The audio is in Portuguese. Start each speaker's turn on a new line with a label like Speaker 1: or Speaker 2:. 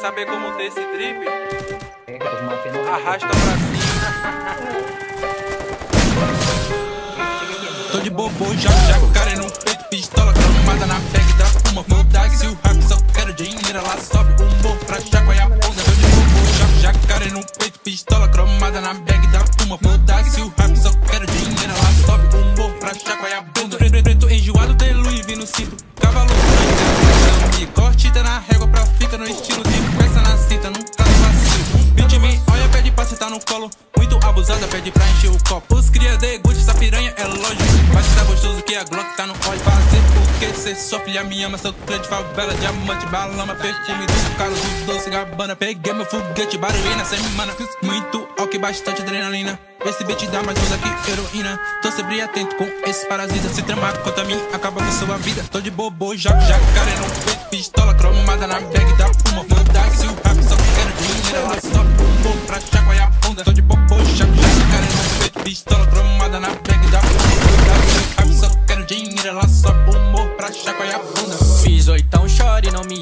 Speaker 1: saber como ter esse drip?
Speaker 2: É.
Speaker 1: Arrasta pra cima.
Speaker 3: Tô de bobo, já, jacaré no peito, pistola cromada na bag da uma foda-se o rap, só quero dinheiro, ela sobe o morro pra chacoalhar a bunda. Tô de bobo, já, jacaré no peito, pistola cromada na bag da uma foda-se o fica no estilo de peça na cinta, nunca vacilo. Bitch me olha, pede pra sentar no colo, muito abusada, pede pra encher o copo. Os cria de Gucci, essa piranha é lógico, mas tá gostoso que a Glock tá no óleo. Fazer porque cê sofre, a me ama, sou clã de favela, diamante, balama, perfume do Carlos, do doce, gabana. Peguei meu foguete, barulhei na semana, muito e bastante adrenalina. Esse beat dá mais onda que heroína. Tô sempre atento com esses parasitas. Se tramar contra mim, acaba com sua vida. Tô de bobo, jacaré no peito, pistola cromada na bag na bag da rap, só quero dinheiro. Ela o morro pra chacoalhar a bunda.
Speaker 4: Fiz oitão, chore, não me